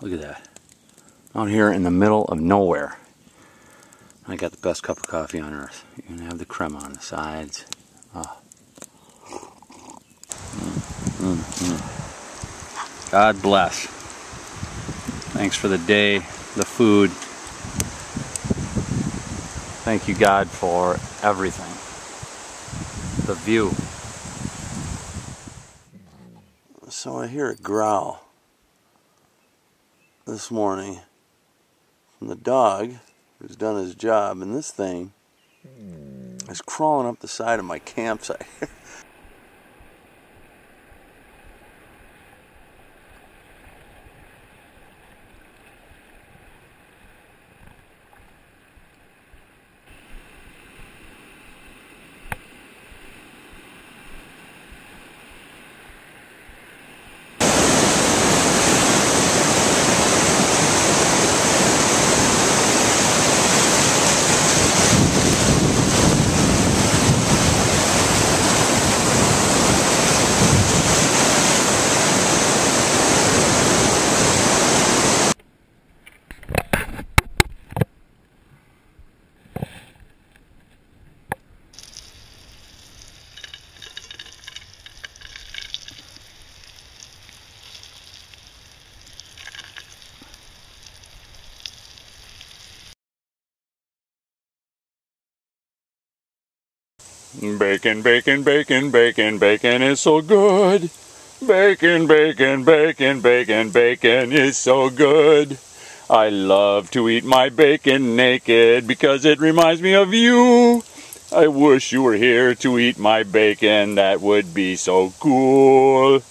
Look at that. Out here in the middle of nowhere. I got the best cup of coffee on earth. You can have the crema on the sides. Oh. Mm, mm, mm. God bless. Thanks for the day, the food. Thank you, God, for everything. The view. So I hear a growl this morning from the dog who's done his job, and this thing hmm. is crawling up the side of my campsite. Bacon, bacon, bacon, bacon, bacon is so good. Bacon, bacon, bacon, bacon, bacon is so good. I love to eat my bacon naked because it reminds me of you. I wish you were here to eat my bacon. That would be so cool.